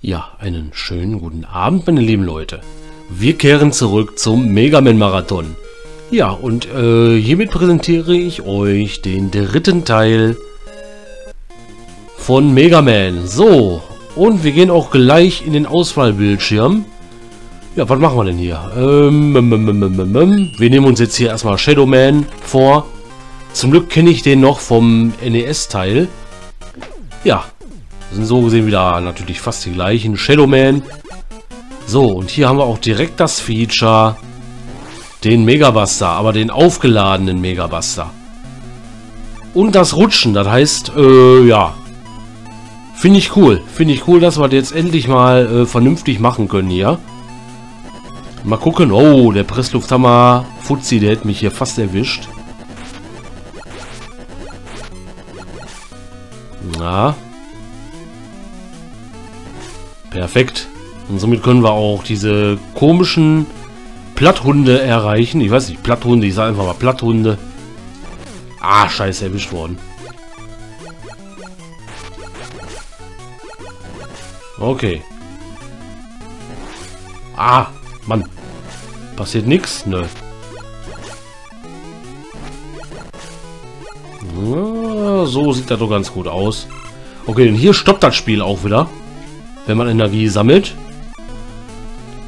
Ja, einen schönen guten Abend, meine lieben Leute. Wir kehren zurück zum Mega Man Marathon. Ja, und äh, hiermit präsentiere ich euch den dritten Teil von Mega Man. So, und wir gehen auch gleich in den Auswahlbildschirm. Ja, was machen wir denn hier? Ähm, ähm, ähm, wir nehmen uns jetzt hier erstmal Shadow Man vor. Zum Glück kenne ich den noch vom NES-Teil. Ja, sind so gesehen wieder natürlich fast die gleichen. Shadowman. So, und hier haben wir auch direkt das Feature. Den Megabuster, aber den aufgeladenen Megabuster. Und das Rutschen, das heißt, äh, ja. Finde ich cool. Finde ich cool, dass wir das jetzt endlich mal äh, vernünftig machen können hier. Mal gucken. Oh, der Presslufthammer Fuzzi, der hätte mich hier fast erwischt. Na, Perfekt. Und somit können wir auch diese komischen Platthunde erreichen. Ich weiß nicht, Platthunde, ich sage einfach mal Platthunde. Ah, scheiße, erwischt worden. Okay. Ah, Mann. Passiert nichts? Nö. so sieht das doch ganz gut aus. Okay, und hier stoppt das Spiel auch wieder wenn man Energie sammelt.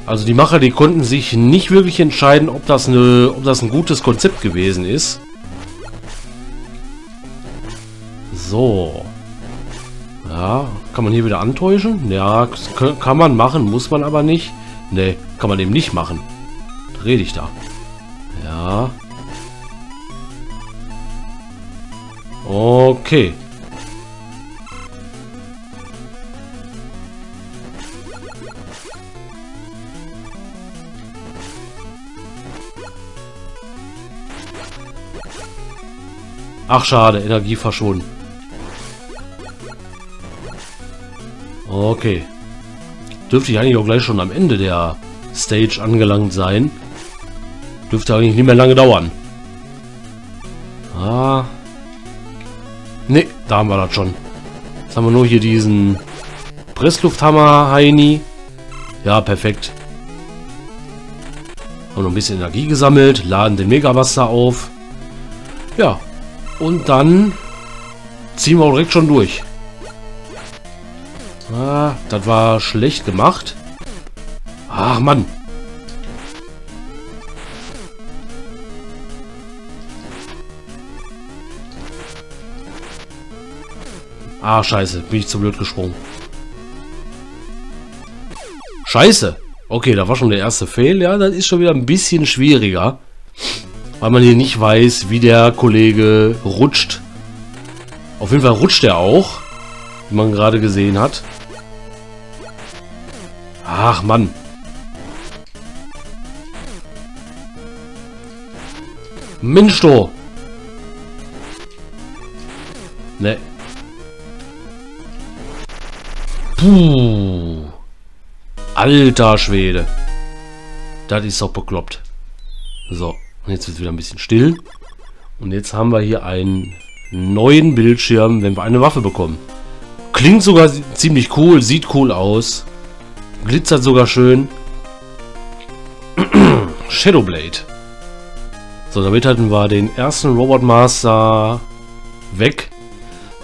Also die Macher, die konnten sich nicht wirklich entscheiden, ob das, eine, ob das ein gutes Konzept gewesen ist. So. Ja, kann man hier wieder antäuschen? Ja, kann man machen, muss man aber nicht. Ne, kann man eben nicht machen. Dreh dich da. Ja. Okay. Ach, schade. Energie verschwunden. Okay. Dürfte ich eigentlich auch gleich schon am Ende der Stage angelangt sein. Dürfte eigentlich nicht mehr lange dauern. Ah. Ne, da haben wir das schon. Jetzt haben wir nur hier diesen Presslufthammer Heini. Ja, perfekt. Und noch ein bisschen Energie gesammelt. Laden den Megabuster auf. Ja, und dann ziehen wir direkt schon durch. Ah, das war schlecht gemacht. Ach, Mann. Ah, scheiße. Bin ich zu blöd gesprungen. Scheiße. Okay, da war schon der erste Fail. Ja, das ist schon wieder ein bisschen schwieriger weil man hier nicht weiß, wie der Kollege rutscht. Auf jeden Fall rutscht er auch, wie man gerade gesehen hat. Ach, Mann. Mensch, du. Ne. Puh. Alter Schwede. Das ist doch bekloppt. So. Und jetzt wird wieder ein bisschen still. Und jetzt haben wir hier einen neuen Bildschirm, wenn wir eine Waffe bekommen. Klingt sogar ziemlich cool, sieht cool aus. Glitzert sogar schön. Shadowblade. So, damit hatten wir den ersten Robot Master weg.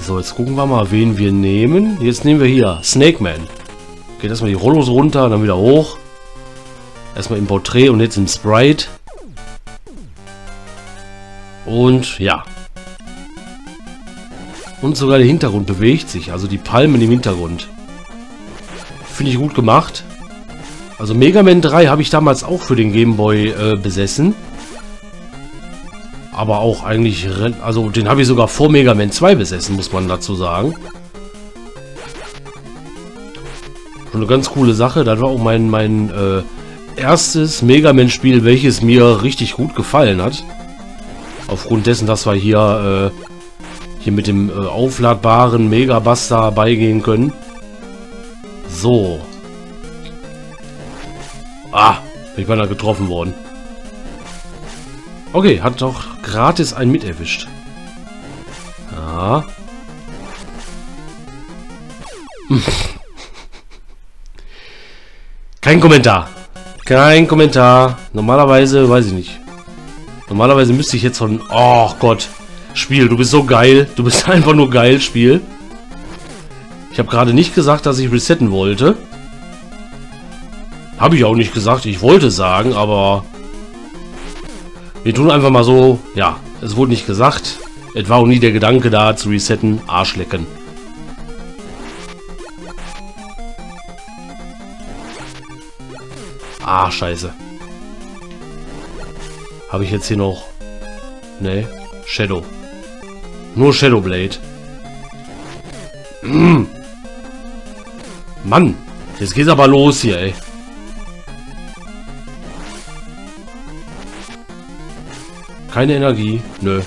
So, jetzt gucken wir mal, wen wir nehmen. Jetzt nehmen wir hier Snake Man. Geht erstmal die Rollos runter, dann wieder hoch. Erstmal im Porträt und jetzt im Sprite. Und ja. Und sogar der Hintergrund bewegt sich, also die Palmen im Hintergrund. Finde ich gut gemacht. Also Mega Man 3 habe ich damals auch für den Game Boy äh, besessen. Aber auch eigentlich, also den habe ich sogar vor Mega Man 2 besessen, muss man dazu sagen. Schon eine ganz coole Sache. Das war auch mein, mein äh, erstes Mega Man Spiel, welches mir richtig gut gefallen hat. Aufgrund dessen, dass wir hier, äh, hier mit dem äh, aufladbaren Megabuster beigehen können. So. Ah, bin ich beinahe getroffen worden. Okay, hat doch gratis einen mit erwischt. Ja. Kein Kommentar. Kein Kommentar. Normalerweise, weiß ich nicht. Normalerweise müsste ich jetzt von... Oh Gott. Spiel, du bist so geil. Du bist einfach nur geil, Spiel. Ich habe gerade nicht gesagt, dass ich resetten wollte. Habe ich auch nicht gesagt. Ich wollte sagen, aber... Wir tun einfach mal so... Ja, es wurde nicht gesagt. Es war auch nie der Gedanke da, zu resetten. Arschlecken. Ah, scheiße. Habe ich jetzt hier noch... Ne, Shadow. Nur Shadowblade. Mann, jetzt geht's aber los hier, ey. Keine Energie, nö.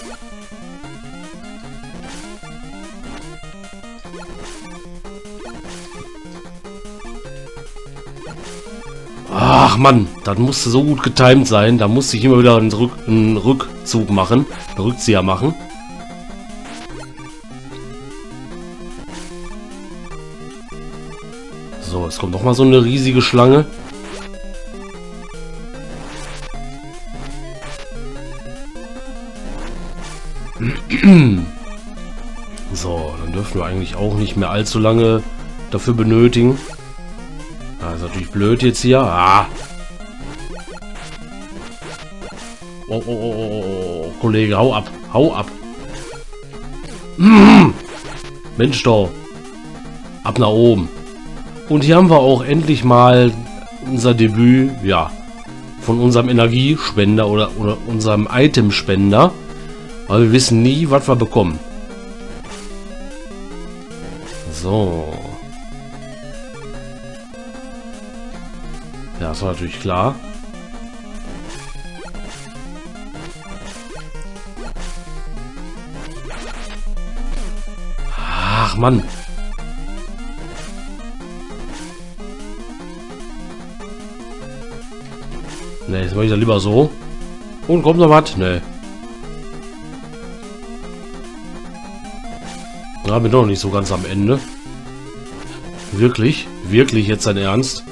Ach Mann, das musste so gut getimt sein. Da musste ich immer wieder einen, Rück einen Rückzug machen, einen Rückzieher machen. So, es kommt noch mal so eine riesige Schlange. So, dann dürfen wir eigentlich auch nicht mehr allzu lange dafür benötigen. Das ist natürlich blöd jetzt hier. Ah. Oh, oh, oh, oh, Kollege, hau ab. Hau ab. Mensch doch. Ab nach oben. Und hier haben wir auch endlich mal unser Debüt, ja, von unserem Energiespender oder, oder unserem Itemspender. Weil wir wissen nie, was wir bekommen. So. Ja, das war natürlich klar. Ach, Mann. Ne, jetzt mache ich ja lieber so. Und kommt noch was? Ne. Ja, bin doch nicht so ganz am Ende. Wirklich? Wirklich jetzt dein Ernst?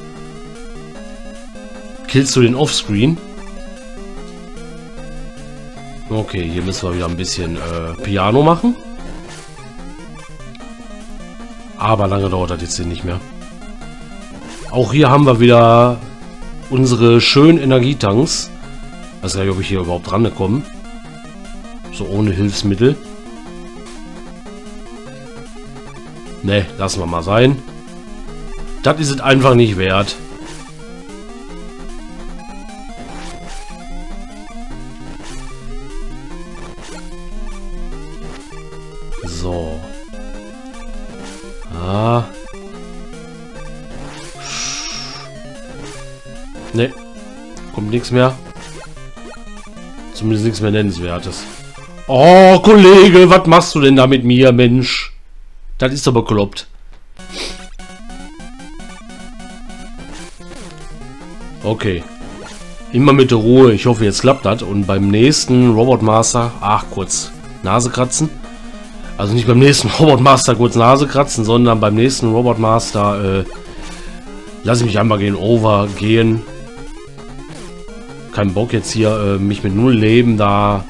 Killst du den Offscreen? Okay, hier müssen wir wieder ein bisschen äh, Piano machen. Aber lange dauert das jetzt hier nicht mehr. Auch hier haben wir wieder unsere schönen Energietanks. Ich weiß gar nicht, ob ich hier überhaupt rankomme. So ohne Hilfsmittel. Ne, lassen wir mal sein. Das ist es einfach nicht wert. So. Ah. Ne. Kommt nichts mehr. Zumindest nichts mehr Nennenswertes. Oh, Kollege, was machst du denn da mit mir, Mensch? Das ist aber bekloppt. Okay. Immer mit der Ruhe. Ich hoffe, jetzt klappt das. Und beim nächsten Robot Master... Ach, kurz Nase kratzen. Also nicht beim nächsten Robot Master kurz Nase kratzen, sondern beim nächsten Robot Master äh, lasse ich mich einmal gehen over gehen. Kein Bock jetzt hier, äh, mich mit null Leben da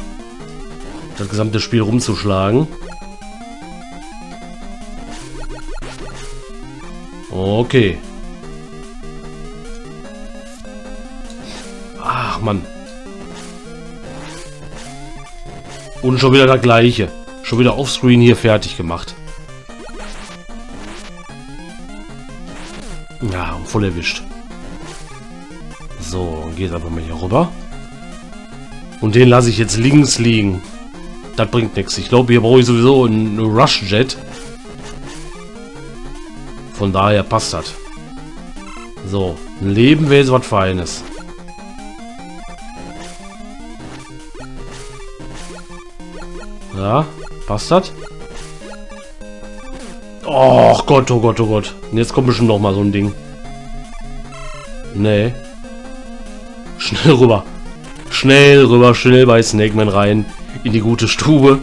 das gesamte Spiel rumzuschlagen. Okay. Ach, Mann. Und schon wieder das gleiche. Schon wieder offscreen hier fertig gemacht. Ja, voll erwischt. So, geht einfach mal hier rüber. Und den lasse ich jetzt links liegen. Das bringt nichts. Ich glaube, hier brauche ich sowieso einen Rush Jet. Von daher passt das. So, Leben wäre was Feines. Ja, passt das? Oh Gott, oh Gott, oh Gott. Und jetzt kommt bestimmt noch mal so ein Ding. Nee. Schnell rüber. Schnell rüber, schnell bei Snake Man rein. In die gute Stube.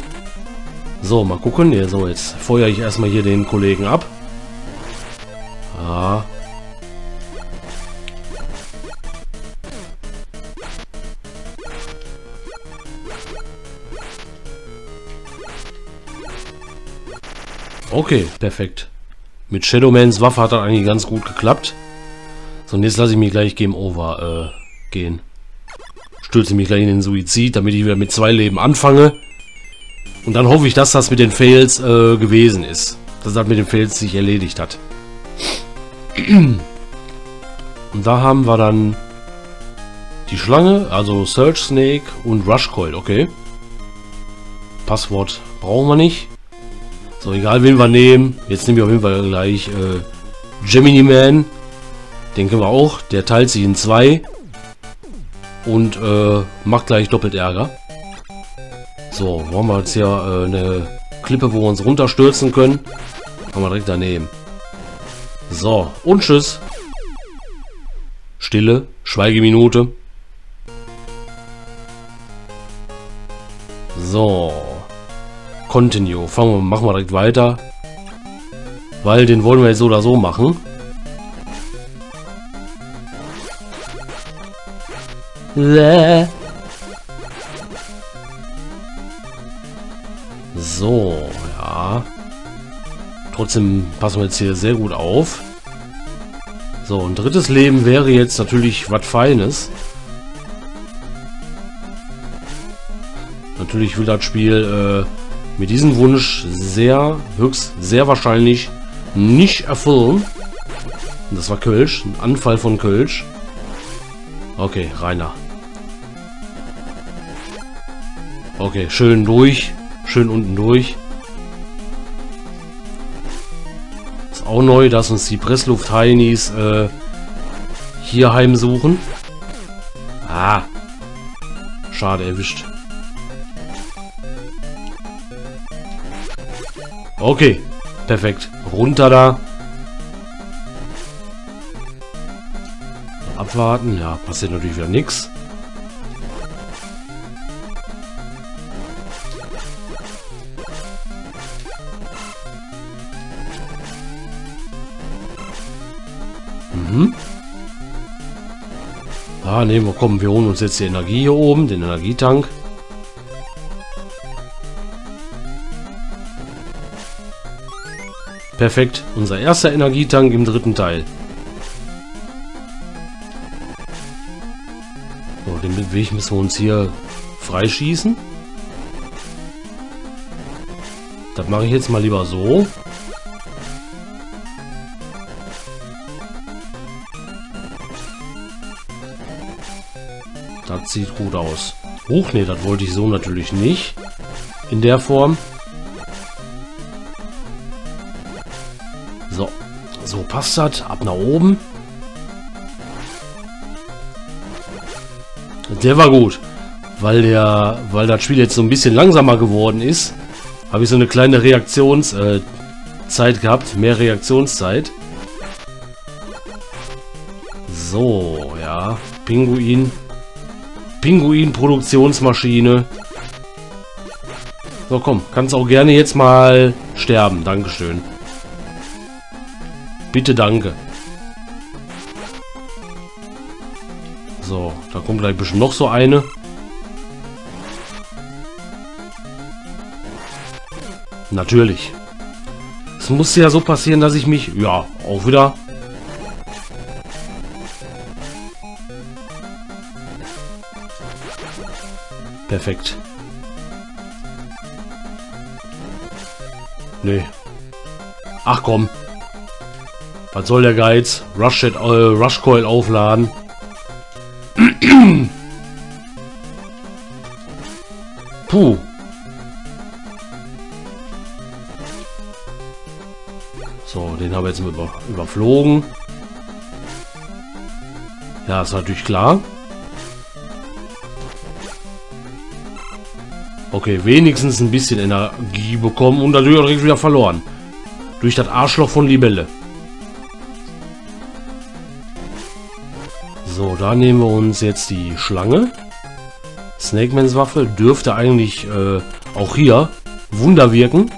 So, mal gucken. Ja, so, jetzt feuere ich erstmal hier den Kollegen ab. Okay, perfekt. Mit Shadowmans Waffe hat das eigentlich ganz gut geklappt. So, und jetzt lasse ich mich gleich Game Over äh, gehen. Stürze mich gleich in den Suizid, damit ich wieder mit zwei Leben anfange. Und dann hoffe ich, dass das mit den Fails äh, gewesen ist. Dass das mit den Fails sich erledigt hat. Und da haben wir dann die Schlange, also Search Snake und Rush Coil, okay. Passwort brauchen wir nicht. So, egal wen wir nehmen. Jetzt nehmen wir auf jeden Fall gleich äh, Gemini Man. Den können wir auch. Der teilt sich in zwei. Und äh, macht gleich doppelt Ärger. So, wollen wir jetzt hier äh, eine Klippe, wo wir uns runterstürzen können. Haben wir direkt daneben. So, und tschüss. Stille, Schweigeminute. So. Continue. Fangen wir, machen wir direkt weiter. Weil den wollen wir jetzt so oder so machen. So, ja. Trotzdem passen wir jetzt hier sehr gut auf. So, ein drittes Leben wäre jetzt natürlich was Feines. Natürlich will das Spiel äh, mit diesem Wunsch sehr, höchst, sehr wahrscheinlich nicht erfüllen. Das war Kölsch, ein Anfall von Kölsch. Okay, Rainer. Okay, schön durch. Schön unten durch. Auch neu, dass uns die Pressluft-Heinis äh, hier heimsuchen. Ah. Schade, erwischt. Okay, perfekt. Runter da. Abwarten. Ja, passiert natürlich wieder nichts. Mhm. Ah, nehmen wir, kommen, wir holen uns jetzt die Energie hier oben, den Energietank. Perfekt, unser erster Energietank im dritten Teil. So, den Weg müssen wir uns hier freischießen. Das mache ich jetzt mal lieber so. Sieht gut aus. Hoch, nee, das wollte ich so natürlich nicht. In der Form. So. So passt das. Ab nach oben. Der war gut. Weil der, weil das Spiel jetzt so ein bisschen langsamer geworden ist, habe ich so eine kleine Reaktionszeit äh, gehabt. Mehr Reaktionszeit. So, ja. Pinguin. Pinguin-Produktionsmaschine. So, komm. Kannst auch gerne jetzt mal sterben. Dankeschön. Bitte danke. So, da kommt gleich bestimmt noch so eine. Natürlich. Es muss ja so passieren, dass ich mich... Ja, auch wieder Perfekt. Nee. Ach komm. Was soll der Geiz? Rush, äh, Rush Coil aufladen. Puh. So, den haben wir jetzt über, überflogen. Ja, ist natürlich klar. Okay, wenigstens ein bisschen Energie bekommen und natürlich auch direkt wieder verloren. Durch das Arschloch von Libelle. So, da nehmen wir uns jetzt die Schlange. Snakemans Waffe dürfte eigentlich äh, auch hier Wunder wirken.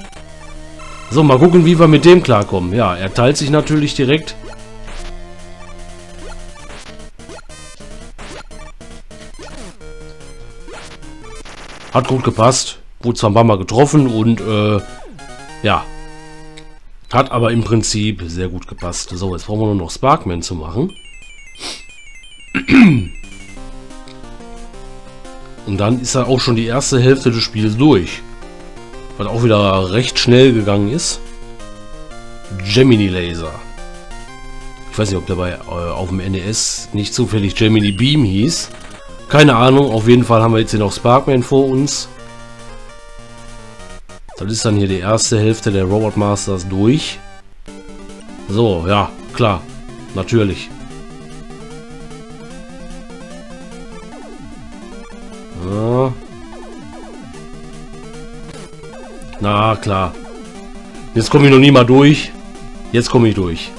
So, mal gucken, wie wir mit dem klarkommen. Ja, er teilt sich natürlich direkt. Hat gut gepasst. Wurde zwar ein paar Mal getroffen und äh, ja. Hat aber im Prinzip sehr gut gepasst. So, jetzt brauchen wir nur noch Sparkman zu machen. Und dann ist dann auch schon die erste Hälfte des Spiels durch. Was auch wieder recht schnell gegangen ist. Gemini Laser. Ich weiß nicht, ob der bei äh, auf dem NES nicht zufällig Gemini Beam hieß. Keine Ahnung, auf jeden Fall haben wir jetzt hier noch Sparkman vor uns. Das ist dann hier die erste Hälfte der Robot Masters durch. So, ja, klar. Natürlich. Na, klar. Jetzt komme ich noch nie mal durch. Jetzt komme ich durch.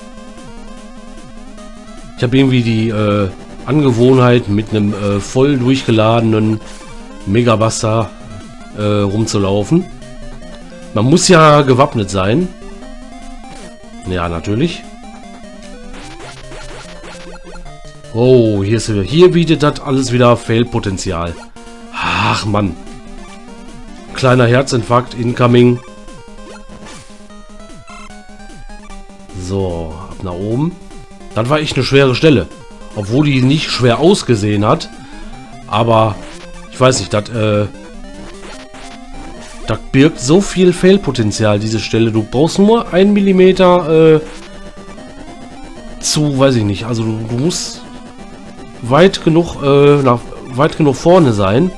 Ich habe irgendwie die äh, Angewohnheit, mit einem äh, voll durchgeladenen Megabuster äh, rumzulaufen. Man muss ja gewappnet sein. Ja, natürlich. Oh, hier, ist, hier bietet das alles wieder Fail-Potenzial. Ach, Mann. Kleiner Herzinfarkt incoming. So, ab nach oben. Das war echt eine schwere Stelle. Obwohl die nicht schwer ausgesehen hat. Aber, ich weiß nicht, das, äh... Das birgt so viel Fail-Potenzial, diese Stelle. Du brauchst nur einen Millimeter, äh... Zu, weiß ich nicht. Also, du, du musst weit genug, äh, nach, weit genug vorne sein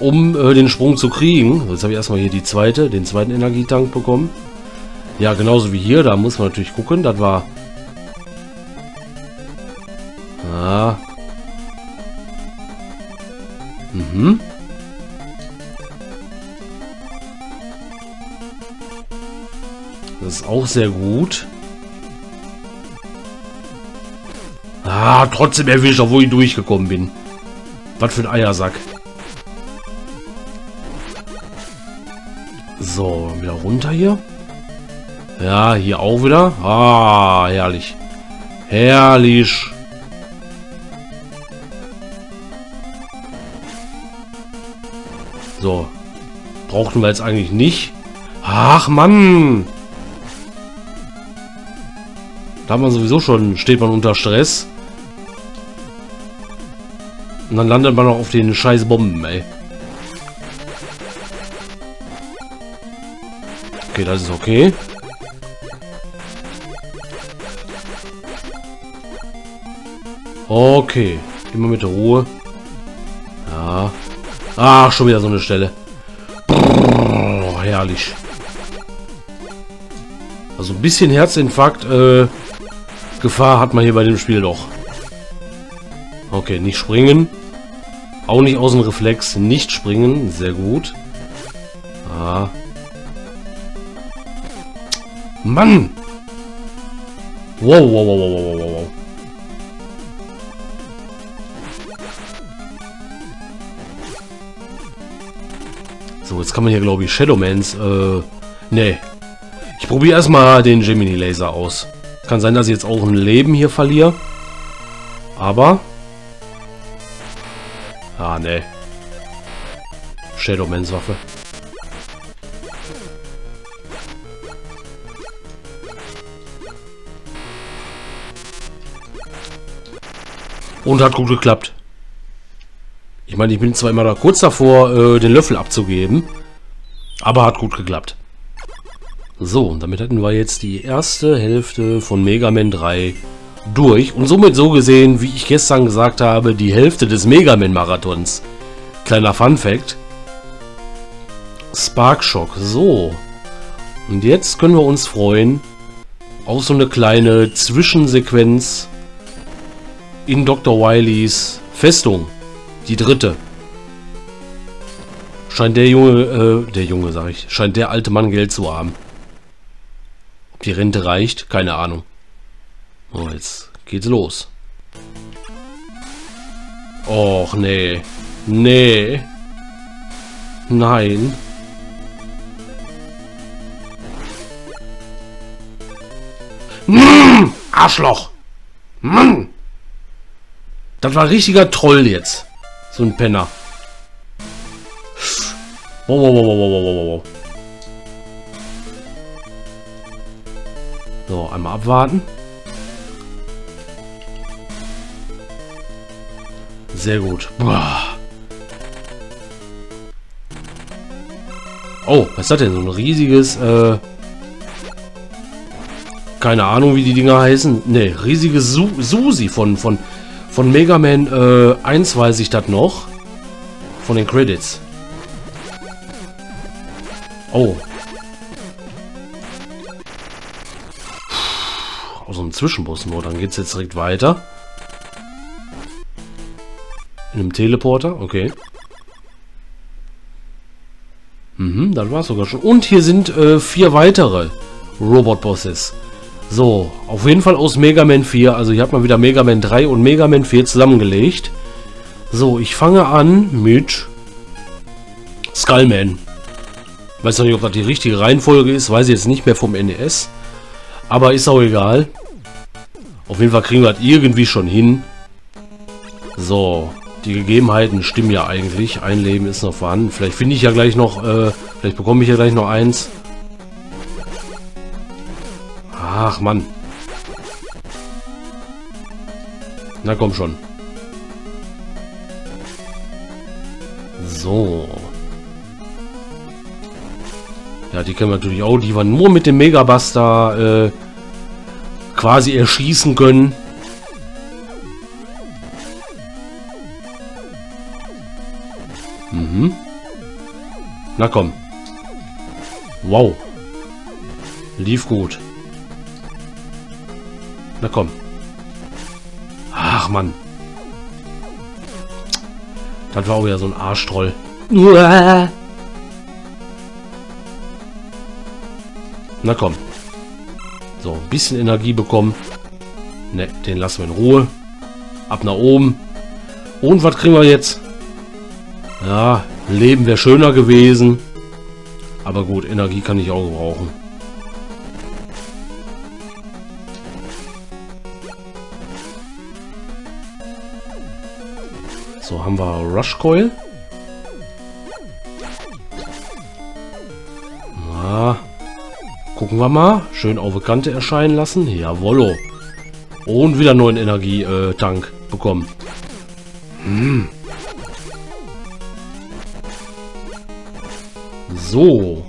um äh, den Sprung zu kriegen. Jetzt habe ich erstmal hier die zweite, den zweiten Energietank bekommen. Ja, genauso wie hier, da muss man natürlich gucken. Das war... Mhm. Das ist auch sehr gut. Ah, trotzdem erwischt, obwohl ich durchgekommen bin. Was für ein Eiersack. So, wieder runter hier. Ja, hier auch wieder. Ah, herrlich. Herrlich. So. Brauchten wir jetzt eigentlich nicht. Ach, Mann. Da hat man sowieso schon, steht man unter Stress. Und dann landet man noch auf den scheiß Bomben, ey. Okay, das ist okay. Okay. Immer mit Ruhe. Ja. Ach, schon wieder so eine Stelle. Brrr, herrlich. Also ein bisschen Herzinfarkt, äh, Gefahr hat man hier bei dem Spiel doch. Okay, nicht springen. Auch nicht aus dem Reflex. Nicht springen. Sehr gut. Ah. Mann! Wow, wow, wow, wow, wow, wow. So, jetzt kann man hier, glaube ich, Shadowmans, äh, nee. Ich probiere erstmal den Gemini Laser aus. Kann sein, dass ich jetzt auch ein Leben hier verliere. Aber... Ah, nee. Shadowmans Waffe. Und hat gut geklappt. Ich meine, ich bin zwar immer da kurz davor, äh, den Löffel abzugeben. Aber hat gut geklappt. So, und damit hätten wir jetzt die erste Hälfte von Mega Man 3 durch. Und somit so gesehen, wie ich gestern gesagt habe, die Hälfte des Mega Man Marathons. Kleiner Fun Fact. Spark Shock. So. Und jetzt können wir uns freuen auf so eine kleine Zwischensequenz in Dr. Wileys Festung. Die dritte. Scheint der Junge, äh, der Junge sag ich, scheint der alte Mann Geld zu haben. Ob die Rente reicht? Keine Ahnung. Oh, jetzt geht's los. Och, nee. Nee. Nein. Mmh, Arschloch. Mann. Das war richtiger Troll jetzt. So ein Penner. Wow, wow, wow, wow, wow, wow, wow. So, einmal abwarten. Sehr gut. Boah. Oh, was ist das denn? So ein riesiges, äh... Keine Ahnung, wie die Dinger heißen. Ne, riesiges Su Susi von, von, von Mega Man äh, 1 weiß ich das noch. Von den Credits. Oh. Aus einem Zwischenbus nur. Dann geht es jetzt direkt weiter. In einem Teleporter, okay. Mhm, das war sogar schon. Und hier sind äh, vier weitere Robot-Bosses. So, auf jeden Fall aus Mega Man 4. Also ich habe mal wieder Mega Man 3 und Mega Man 4 zusammengelegt. So, ich fange an mit Skullman. Weiß noch nicht, ob das die richtige Reihenfolge ist. Weiß ich jetzt nicht mehr vom NES. Aber ist auch egal. Auf jeden Fall kriegen wir das irgendwie schon hin. So, die Gegebenheiten stimmen ja eigentlich. Ein Leben ist noch vorhanden. Vielleicht finde ich ja gleich noch, äh, vielleicht bekomme ich ja gleich noch eins. Ach, Mann. Na komm schon. So. Ja, die kennen wir natürlich auch. Die wir nur mit dem Megabuster äh, quasi erschießen können. Mhm. Na komm. Wow. Lief gut. Na komm. Ach, Mann. Das war auch wieder so ein Arschtroll. Na komm. So, ein bisschen Energie bekommen. Ne, den lassen wir in Ruhe. Ab nach oben. Und was kriegen wir jetzt? Ja, Leben wäre schöner gewesen. Aber gut, Energie kann ich auch gebrauchen. So, haben wir Rush Coil. Na, gucken wir mal. Schön auf die Kante erscheinen lassen. Jawollo. Und wieder neuen Energietank äh, bekommen. Hm. So.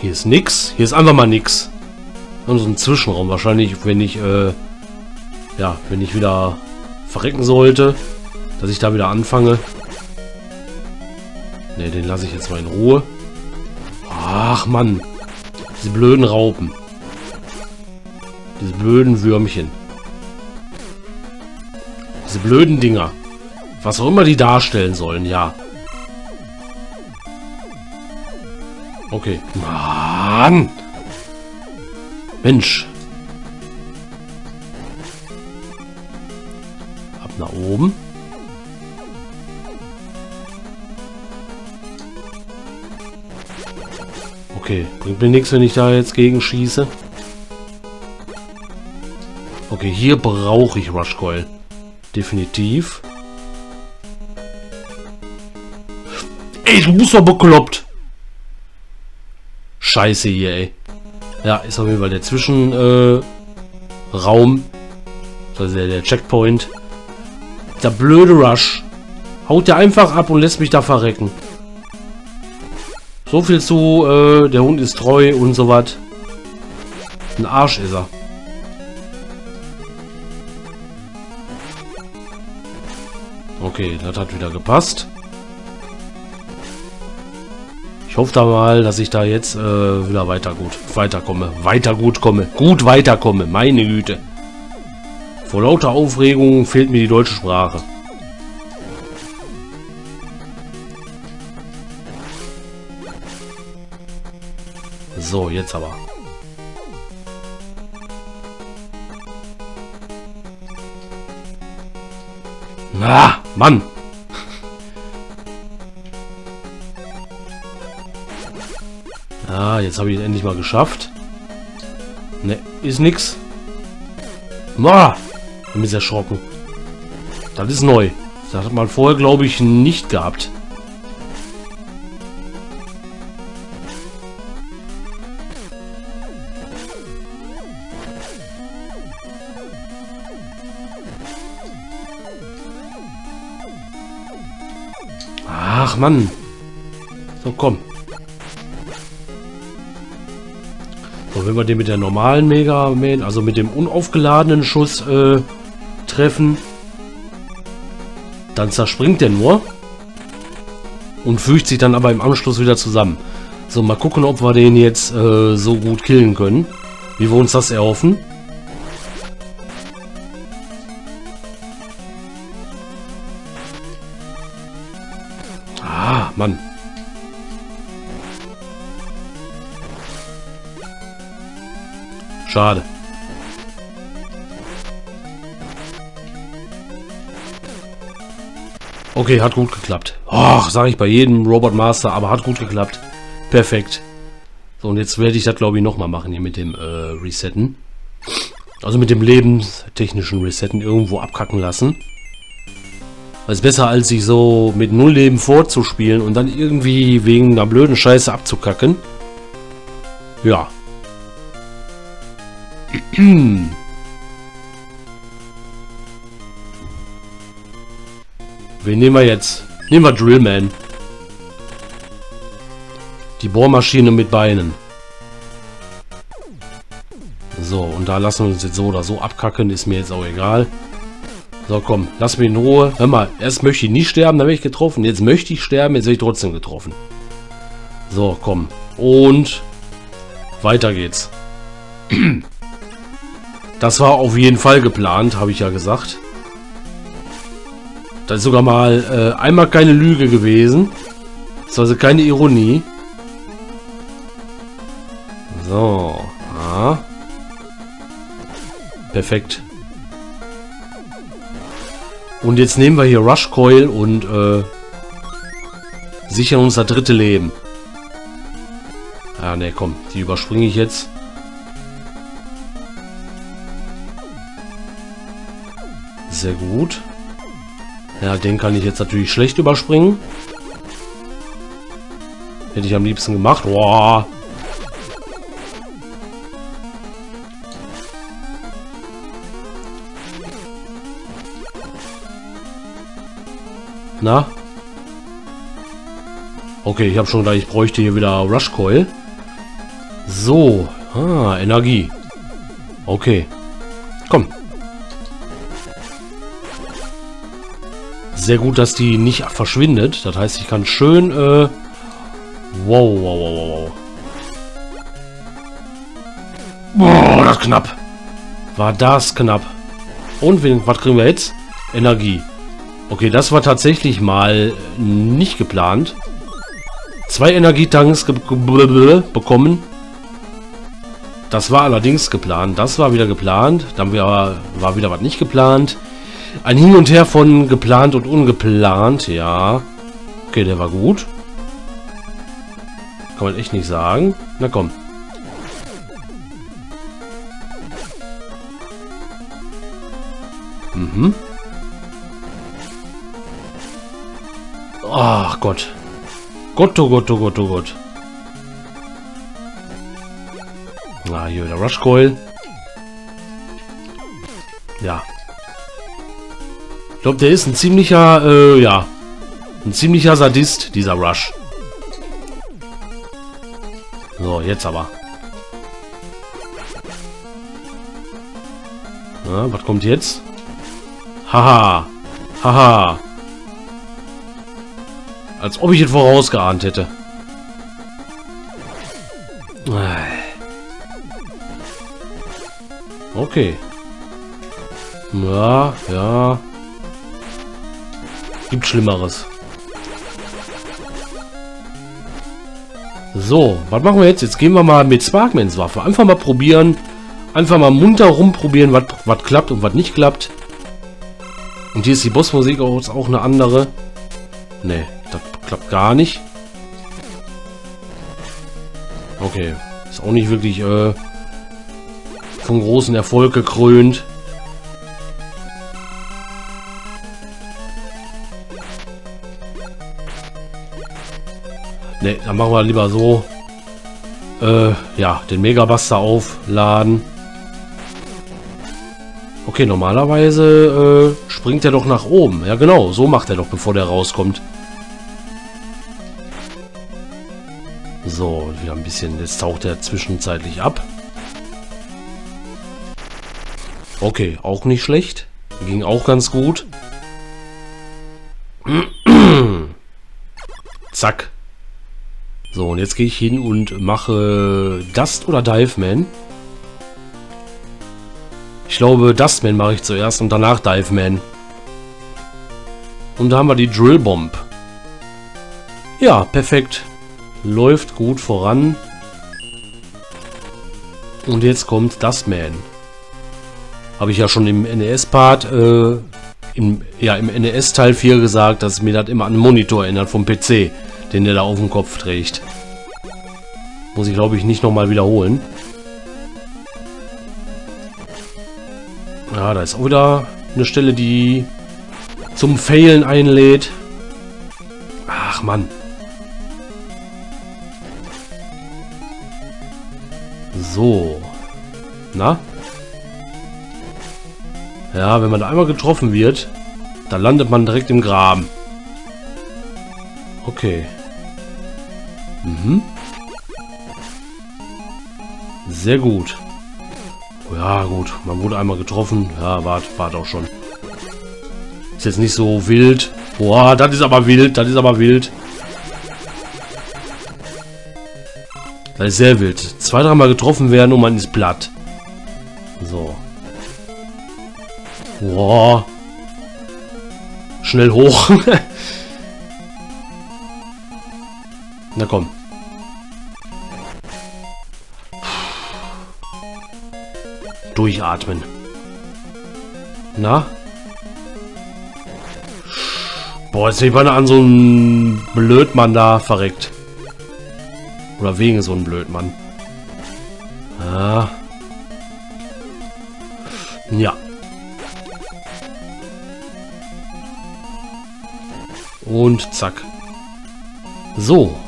Hier ist nix. Hier ist einfach mal nix. Und so ein Zwischenraum. Wahrscheinlich, wenn ich, äh, ja, wenn ich wieder verrecken sollte, dass ich da wieder anfange. Ne, den lasse ich jetzt mal in Ruhe. Ach, Mann. Diese blöden Raupen. Diese blöden Würmchen. Diese blöden Dinger. Was auch immer die darstellen sollen, ja. Okay. Mann! Mensch. Oben. Okay, bringt mir nichts, wenn ich da jetzt gegen schieße. Okay, hier brauche ich Rush Coil. Definitiv. Ey, du bist doch bekloppt. Scheiße hier, ey. Ja, ist auf jeden Fall der Zwischenraum. Äh, also der, der Checkpoint. Der blöde Rush. Haut der einfach ab und lässt mich da verrecken. So viel zu, äh, der Hund ist treu und so was. Ein Arsch ist er. Okay, das hat wieder gepasst. Ich hoffe da mal, dass ich da jetzt äh, wieder weiter gut weiterkomme. Weiter gut komme. Gut weiterkomme. Meine Güte. Vor lauter Aufregung fehlt mir die deutsche Sprache. So, jetzt aber. Ah, Mann. Ah, jetzt habe ich es endlich mal geschafft. Ne, ist nix. Boah, bin ich erschrocken. Das ist neu. Das hat man vorher, glaube ich, nicht gehabt. Ach, Mann. So, komm. So, wenn wir den mit der normalen Mega also mit dem unaufgeladenen Schuss äh, treffen, dann zerspringt der nur und fügt sich dann aber im Anschluss wieder zusammen. So, mal gucken, ob wir den jetzt äh, so gut killen können, wie wir uns das erhoffen. Ah, Mann. Schade. Okay, hat gut geklappt. Ach, sage ich bei jedem Robot Master, aber hat gut geklappt. Perfekt. So, und jetzt werde ich das, glaube ich, nochmal machen hier mit dem äh, Resetten. Also mit dem lebenstechnischen Resetten irgendwo abkacken lassen. Das ist besser, als sich so mit null Leben vorzuspielen und dann irgendwie wegen einer blöden Scheiße abzukacken. Ja. Wen nehmen wir jetzt? Nehmen wir Drillman. Die Bohrmaschine mit Beinen. So, und da lassen wir uns jetzt so oder so abkacken. Ist mir jetzt auch egal. So, komm, lass mich in Ruhe. Hör mal, erst möchte ich nicht sterben, dann werde ich getroffen. Jetzt möchte ich sterben, jetzt werde ich trotzdem getroffen. So, komm. Und weiter geht's. Das war auf jeden Fall geplant, habe ich ja gesagt. Das ist sogar mal äh, einmal keine Lüge gewesen. Das ist also keine Ironie. So. Ah. Perfekt. Und jetzt nehmen wir hier Rush Coil und äh, sichern uns das dritte Leben. Ah, ne, komm. Die überspringe ich jetzt. Sehr gut. Ja, den kann ich jetzt natürlich schlecht überspringen. Hätte ich am liebsten gemacht. Boah. Na? Okay, ich habe schon gleich, ich bräuchte hier wieder Rush Coil. So. Ah, Energie. Okay. Komm. Sehr gut, dass die nicht verschwindet. Das heißt, ich kann schön... Äh wow, wow, wow, wow. Boah, das knapp. War das knapp. Und was kriegen wir jetzt? Energie. Okay, das war tatsächlich mal nicht geplant. Zwei Energietanks bekommen. Das war allerdings geplant. Das war wieder geplant. Dann war wieder was nicht geplant. Ein Hin und Her von geplant und ungeplant, ja. Okay, der war gut. Kann man echt nicht sagen. Na komm. Mhm. Ach Gott. Gott, oh Gott, oh Gott, oh Gott. Ah, hier wieder Rush Coil. Ja, ich glaube, der ist ein ziemlicher, äh, ja, ein ziemlicher Sadist, dieser Rush. So, jetzt aber. Ja, was kommt jetzt? Haha. Haha. Als ob ich es vorausgeahnt hätte. Okay. Ja, ja. Gibt Schlimmeres. So, was machen wir jetzt? Jetzt gehen wir mal mit Sparkmans Waffe. Einfach mal probieren. Einfach mal munter rumprobieren, was klappt und was nicht klappt. Und hier ist die Bossmusik auch, auch eine andere. Ne, das klappt gar nicht. Okay. Ist auch nicht wirklich äh, von großen Erfolg gekrönt. Ne, dann machen wir lieber so. Äh, ja, den Megabuster aufladen. Okay, normalerweise äh, springt er doch nach oben. Ja genau, so macht er doch, bevor der rauskommt. So, wieder ein bisschen. Jetzt taucht er zwischenzeitlich ab. Okay, auch nicht schlecht. Ging auch ganz gut. Zack. So, und jetzt gehe ich hin und mache Dust oder Diveman. Ich glaube, Dustman mache ich zuerst und danach Diveman. Und da haben wir die Drill Bomb. Ja, perfekt. Läuft gut voran. Und jetzt kommt Dustman. Habe ich ja schon im NES-Part, äh, im, ja, im NES-Teil 4 gesagt, dass mir das immer an den Monitor erinnert vom PC den der da auf dem Kopf trägt. Muss ich, glaube ich, nicht nochmal wiederholen. Ja, da ist auch wieder eine Stelle, die zum Failen einlädt. Ach, Mann. So. Na? Ja, wenn man da einmal getroffen wird, dann landet man direkt im Graben. Okay. Mhm. Sehr gut. Ja, gut. Man wurde einmal getroffen. Ja, wart, wart auch schon. Ist jetzt nicht so wild. Boah, das ist aber wild. Das ist aber wild. Das ist sehr wild. Zwei, dreimal getroffen werden und man ist platt. So. Boah. Schnell hoch. Na komm. Durchatmen. Na? Boah, jetzt bin ich an so einem Blödmann da verreckt. Oder wegen so einem Blödmann. Ah. Ja. Und zack. So.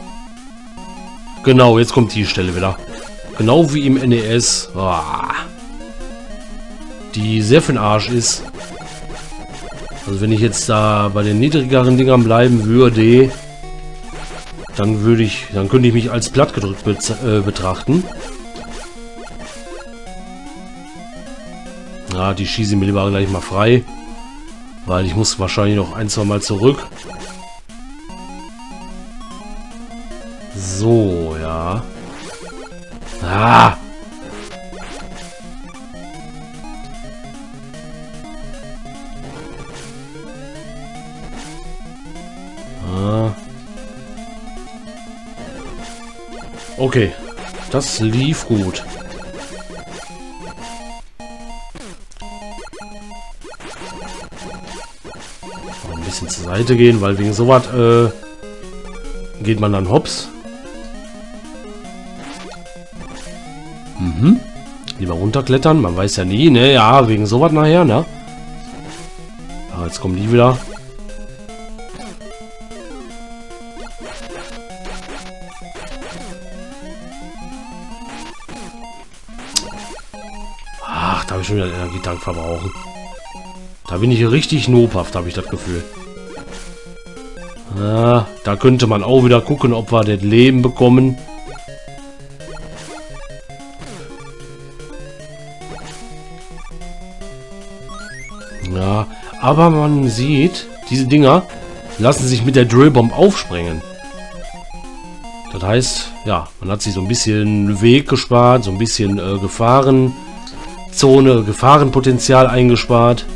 Genau, jetzt kommt die Stelle wieder. Genau wie im NES. Oh, die sehr für den Arsch ist. Also wenn ich jetzt da bei den niedrigeren Dingern bleiben würde, dann würde ich, dann könnte ich mich als platt gedrückt be äh, betrachten. Ja, die schieße ich mir lieber gleich mal frei. Weil ich muss wahrscheinlich noch ein, zwei Mal zurück. So, ja. Ah! Ah. Okay, das lief gut. Ein bisschen zur Seite gehen, weil wegen sowas äh, geht man dann hops. Lieber runterklettern, man weiß ja nie, ne? Ja, wegen sowas nachher, ne? Ah, jetzt kommen die wieder. Ach, da habe ich schon wieder Energietank verbrauchen. Da bin ich richtig nobhaft, habe ich das Gefühl. Ah, da könnte man auch wieder gucken, ob wir das Leben bekommen. Aber man sieht, diese Dinger lassen sich mit der Drillbomb aufsprengen. Das heißt, ja, man hat sich so ein bisschen Weg gespart, so ein bisschen äh, Gefahrenzone, Gefahrenpotenzial eingespart.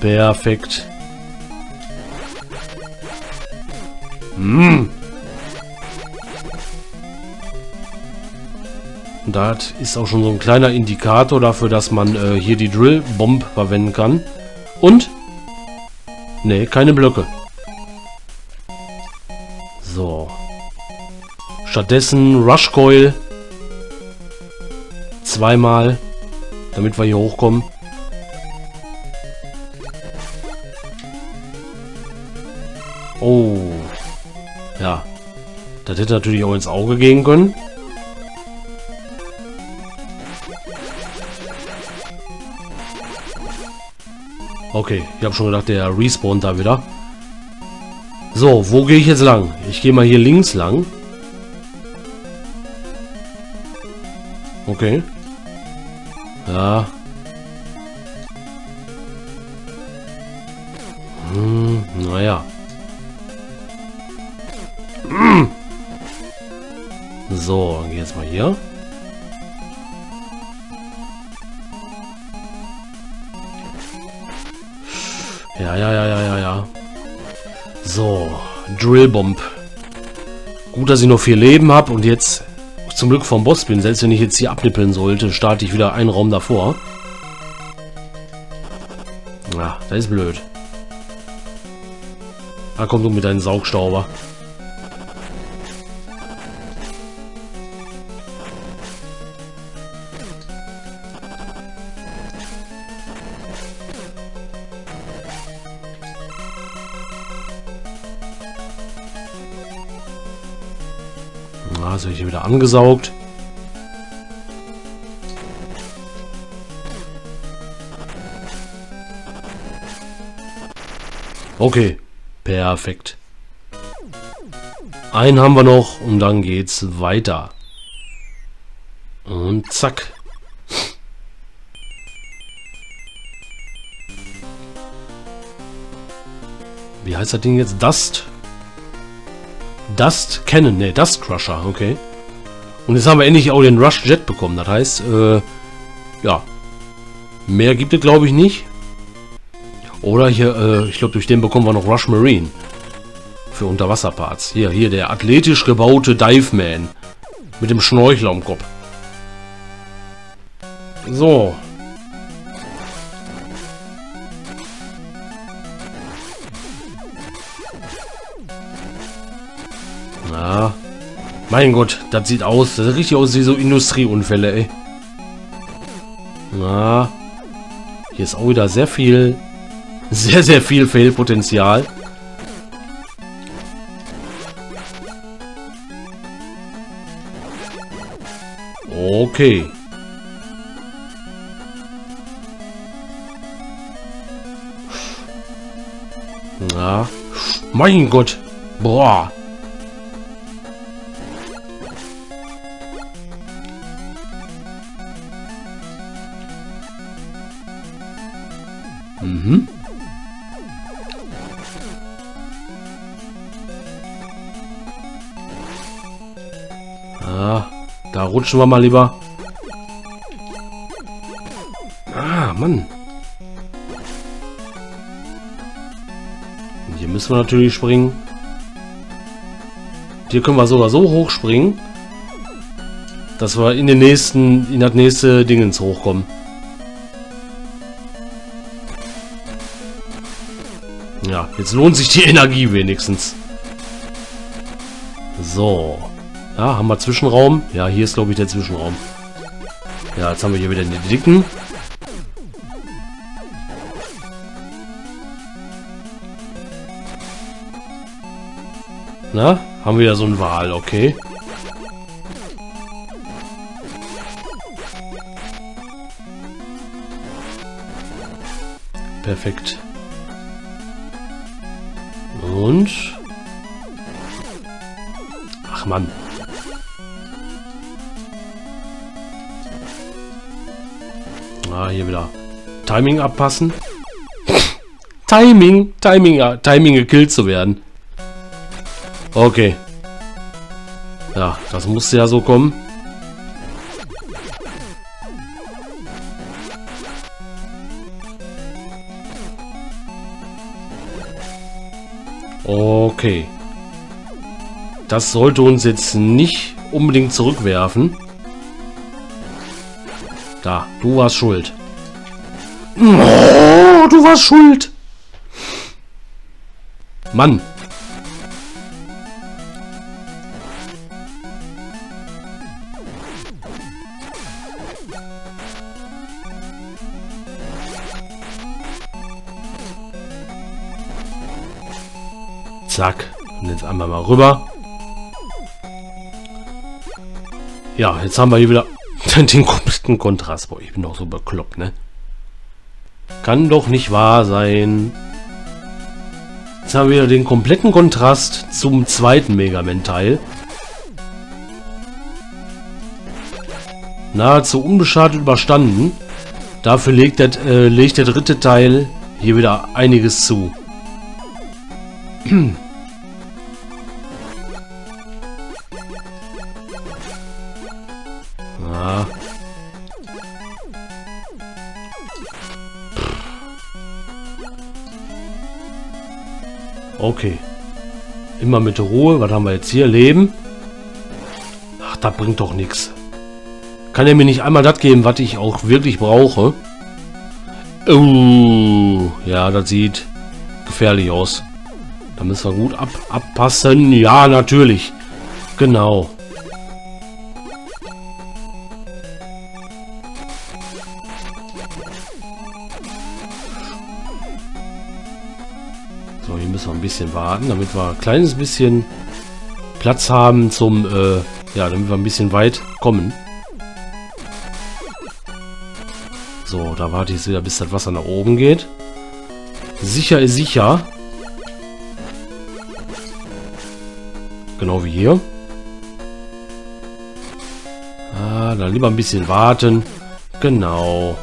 Perfekt. Mmh. Und da ist auch schon so ein kleiner Indikator dafür, dass man äh, hier die Drill Bomb verwenden kann. Und? Ne, keine Blöcke. So. Stattdessen Rush Coil. Zweimal. Damit wir hier hochkommen. Oh. Ja. Das hätte natürlich auch ins Auge gehen können. Okay, ich habe schon gedacht, der respawnt da wieder. So, wo gehe ich jetzt lang? Ich gehe mal hier links lang. Okay. Ja. Hm, naja. So, dann geh jetzt mal hier. Ja, ja, ja, ja, ja. So, Drillbomb. Gut, dass ich noch vier Leben habe und jetzt zum Glück vom Boss bin. Selbst wenn ich jetzt hier abnippeln sollte, starte ich wieder einen Raum davor. Ja, das ist blöd. Da komm du mit deinem Saugstauber. Angesaugt. Okay, perfekt. Einen haben wir noch und dann geht's weiter. Und zack. Wie heißt das Ding jetzt? Dust? Dust Cannon, ne, Dust Crusher, okay. Und jetzt haben wir endlich auch den Rush Jet bekommen. Das heißt, äh, ja. Mehr gibt es, glaube ich, nicht. Oder hier, äh, ich glaube, durch den bekommen wir noch Rush Marine. Für Unterwasserparts. Hier, hier, der athletisch gebaute Dive Man. Mit dem Schnorchel am Kopf. So. Mein Gott, das sieht aus. Das sieht richtig aus wie so Industrieunfälle, ey. Na. Hier ist auch wieder sehr viel, sehr, sehr viel Fehlpotenzial. Okay. Na. Mein Gott. Boah. Rutschen wir mal lieber. Ah, Mann. Hier müssen wir natürlich springen. Hier können wir sogar so hoch springen, dass wir in den nächsten, in das nächste Dingens hochkommen. Ja, jetzt lohnt sich die Energie wenigstens. So. Ja, haben wir Zwischenraum? Ja, hier ist, glaube ich, der Zwischenraum. Ja, jetzt haben wir hier wieder den dicken. Na, haben wir ja so einen Wal, okay. Perfekt. Und... Ach Mann. Ah, hier wieder. Timing abpassen. Timing, Timing, ja, Timing gekillt zu werden. Okay. Ja, das musste ja so kommen. Okay. Das sollte uns jetzt nicht unbedingt zurückwerfen. Da, du warst schuld. Oh, du warst schuld. Mann. Zack. Und jetzt einmal mal rüber. Ja, jetzt haben wir hier wieder den kompletten Kontrast. Boah, ich bin doch so bekloppt, ne? Kann doch nicht wahr sein. Jetzt haben wir wieder den kompletten Kontrast zum zweiten Mega Man-Teil. Nahezu unbeschadet überstanden. Dafür legt der, äh, legt der dritte Teil hier wieder einiges zu. Okay. Immer mit Ruhe. Was haben wir jetzt hier? Leben. Ach, das bringt doch nichts. Kann er mir nicht einmal das geben, was ich auch wirklich brauche? Oh, ja, das sieht gefährlich aus. Da müssen wir gut ab abpassen. Ja, natürlich. Genau. So, hier müssen wir ein bisschen warten, damit wir ein kleines bisschen Platz haben zum, äh, ja, damit wir ein bisschen weit kommen. So, da warte ich jetzt wieder, bis das Wasser nach oben geht. Sicher ist sicher. Genau wie hier. Ah, dann lieber ein bisschen warten. Genau.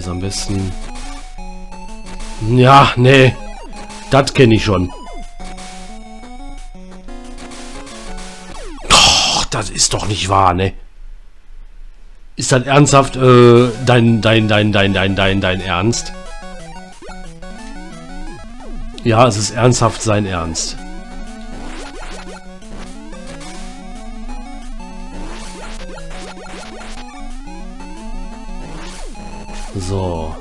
Jetzt am besten. Ja, nee. Das kenne ich schon. Och, das ist doch nicht wahr, ne? Ist das ernsthaft äh, dein, dein, dein, dein, dein, dein, dein Ernst? Ja, es ist ernsthaft sein Ernst. So.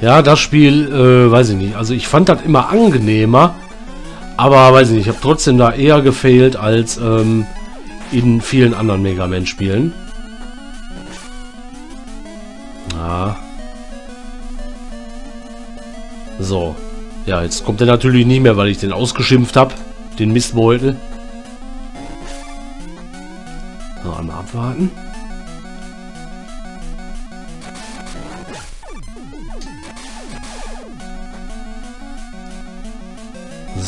Ja, das Spiel, äh, weiß ich nicht. Also ich fand das immer angenehmer. Aber weiß ich nicht, ich habe trotzdem da eher gefehlt als ähm, in vielen anderen Mega Man Spielen. Ja. So. Ja, jetzt kommt er natürlich nicht mehr, weil ich den ausgeschimpft habe. Den Mistbeutel. So, einmal abwarten.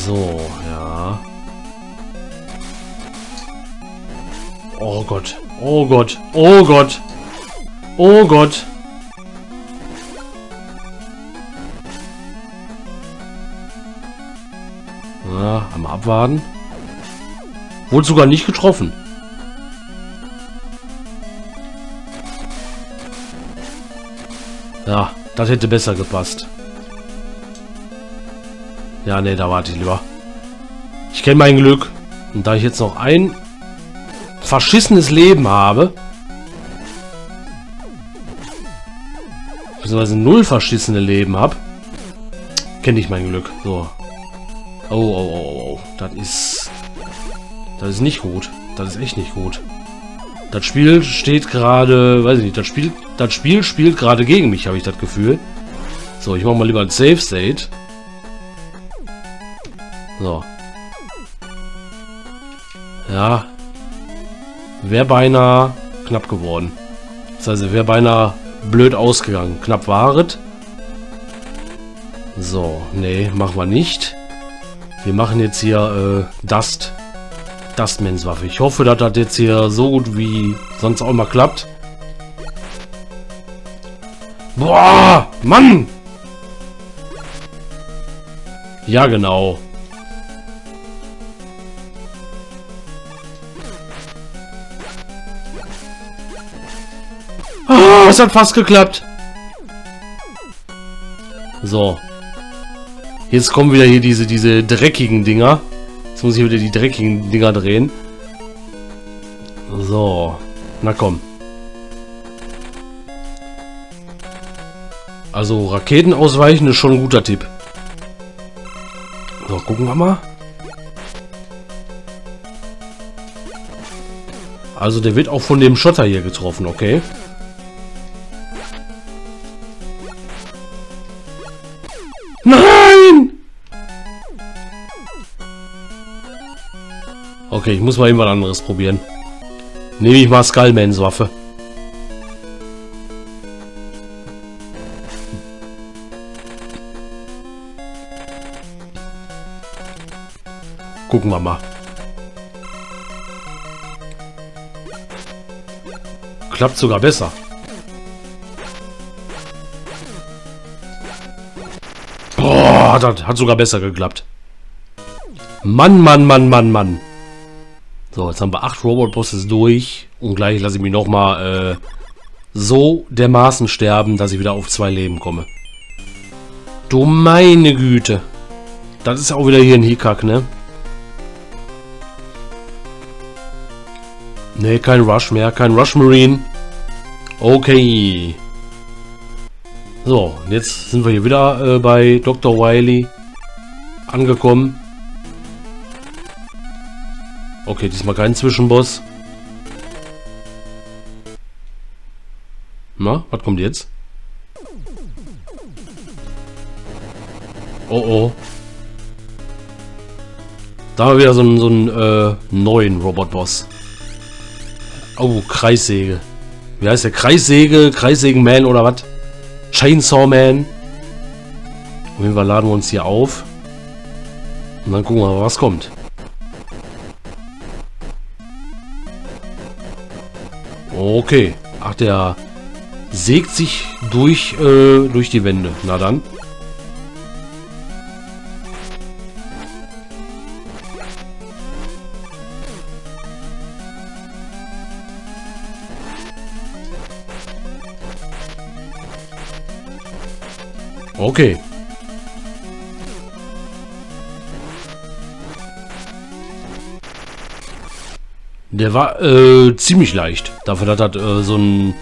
So, ja. Oh Gott. Oh Gott. Oh Gott. Oh Gott. Ja, einmal abwarten. Wurde sogar nicht getroffen. Ja, das hätte besser gepasst. Ja, nee, da warte ich lieber. Ich kenne mein Glück. Und da ich jetzt noch ein verschissenes Leben habe, beziehungsweise null verschissene Leben habe, kenne ich mein Glück. So. Oh, oh, oh, oh, oh. Das ist... Das ist nicht gut. Das ist echt nicht gut. Das Spiel steht gerade... Weiß ich nicht. Das Spiel, das Spiel spielt gerade gegen mich, habe ich das Gefühl. So, ich mache mal lieber ein Safe State. So. Ja. Wäre beinahe knapp geworden. Das heißt, wäre beinahe blöd ausgegangen. Knapp waret. So, nee, machen wir nicht. Wir machen jetzt hier äh, Dust. Dustmans Waffe. Ich hoffe, dass das jetzt hier so gut wie sonst auch mal klappt. Boah, Mann! Ja, genau. Oh, es hat fast geklappt. So. Jetzt kommen wieder hier diese, diese dreckigen Dinger. Jetzt muss ich wieder die dreckigen Dinger drehen. So. Na komm. Also Raketen ausweichen ist schon ein guter Tipp. So, gucken wir mal. Also der wird auch von dem Schotter hier getroffen, okay. Okay, ich muss mal irgendwas anderes probieren. Nehme ich mal Skullmans Waffe. Gucken wir mal. Klappt sogar besser. Boah, das hat sogar besser geklappt. Mann, Mann, Mann, Mann, Mann. So, jetzt haben wir acht Robot-Bosses durch. Und gleich lasse ich mich nochmal äh, so dermaßen sterben, dass ich wieder auf zwei Leben komme. Du meine Güte. Das ist auch wieder hier ein Hickhack, ne? Ne, kein Rush mehr, kein Rush Marine. Okay. So, jetzt sind wir hier wieder äh, bei Dr. Wiley angekommen. Okay, diesmal kein Zwischenboss. Na, was kommt jetzt? Oh oh. Da haben wir wieder so einen, so einen äh, neuen Robot-Boss. Oh, Kreissäge. Wie heißt der? Kreissäge, Kreissägen-Man oder was? Chainsaw-Man. Auf jeden Fall laden wir uns hier auf. Und dann gucken wir mal, was kommt. Okay. Ach, der sägt sich durch, äh, durch die Wände. Na dann. Okay. Der war äh, ziemlich leicht. Dafür, dass das äh, so ein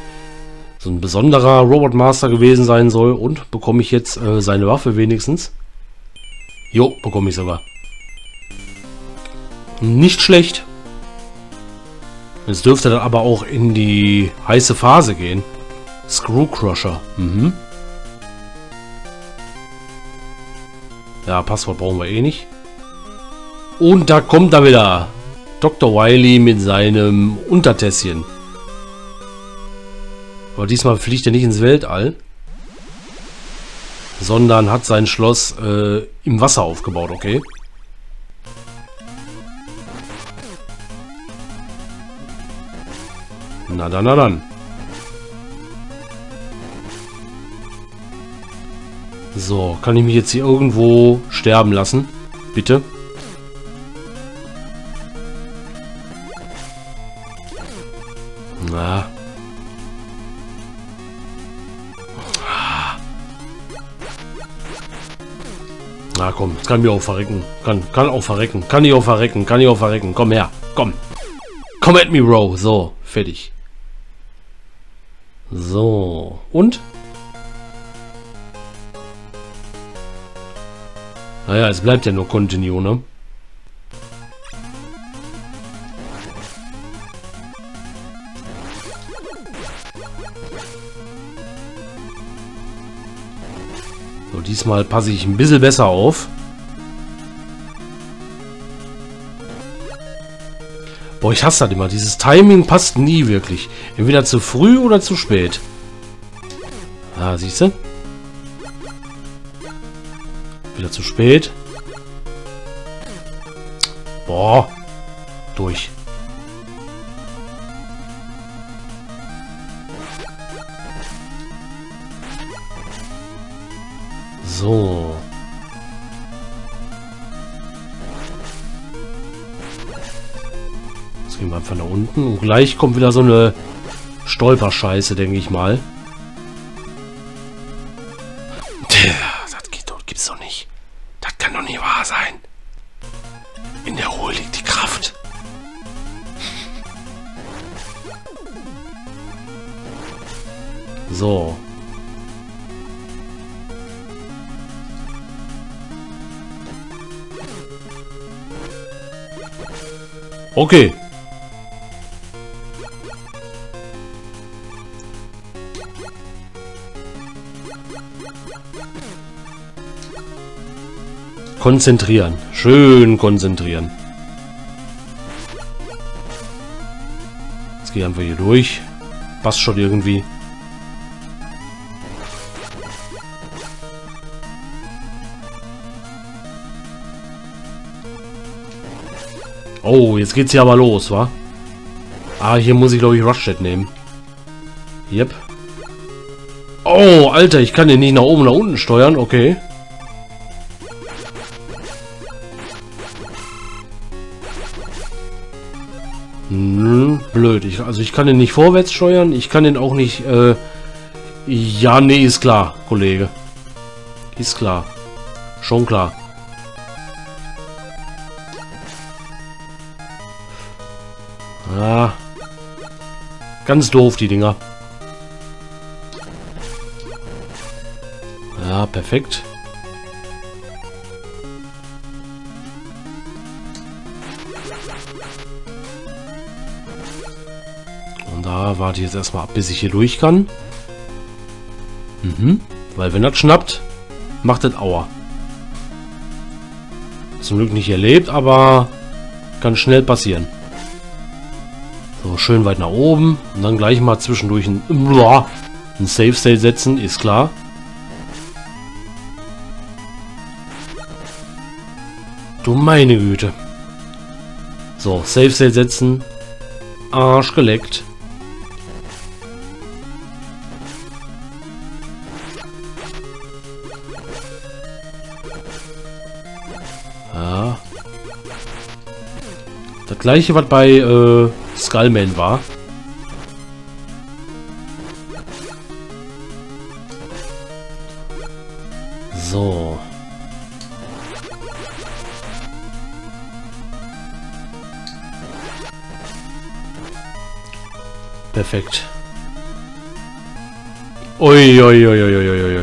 so ein besonderer Robot Master gewesen sein soll. Und bekomme ich jetzt äh, seine Waffe wenigstens. Jo, bekomme ich sogar. Nicht schlecht. Jetzt dürfte dann aber auch in die heiße Phase gehen. Screw Crusher. Mhm. Ja, Passwort brauchen wir eh nicht. Und da kommt er wieder. Dr. Wiley mit seinem Untertässchen. Aber diesmal fliegt er nicht ins Weltall. Sondern hat sein Schloss äh, im Wasser aufgebaut, okay? Na dann, na dann. So, kann ich mich jetzt hier irgendwo sterben lassen? Bitte? Na. Na komm, das kann mir auch verrecken. Kann, kann auch verrecken. Kann ich auch verrecken. Kann ich auch verrecken. Komm her. Komm. Komm at me, Bro. So, fertig. So. Und? Naja, es bleibt ja nur Continue, ne? Diesmal passe ich ein bisschen besser auf. Boah, ich hasse das immer. Dieses Timing passt nie wirklich. Entweder zu früh oder zu spät. Ah, siehst du? Wieder zu spät. Boah. Durch. So. Jetzt gehen wir einfach nach unten. Und gleich kommt wieder so eine Stolperscheiße, denke ich mal. Okay. Konzentrieren. Schön konzentrieren. Jetzt gehe ich einfach hier durch. Passt schon irgendwie. Oh, jetzt geht's hier aber los, wa? Ah, hier muss ich, glaube ich, Rushjet nehmen. Yep. Oh, Alter, ich kann den nicht nach oben nach unten steuern. Okay. Hm, blöd. Ich, also ich kann den nicht vorwärts steuern. Ich kann den auch nicht... Äh, ja, nee, ist klar, Kollege. Ist klar. Schon klar. Ganz doof, die Dinger. Ja, perfekt. Und da warte ich jetzt erstmal ab, bis ich hier durch kann. Mhm. Weil wenn das schnappt, macht das Aua. Zum Glück nicht erlebt, aber kann schnell passieren. Schön weit nach oben. Und dann gleich mal zwischendurch ein, ein Safe State setzen, ist klar. Du meine Güte. So, Safe State setzen. Arsch geleckt. Ja. Das gleiche, was bei äh, Skullman war. So. Perfekt. Ui, ui, ui, ui,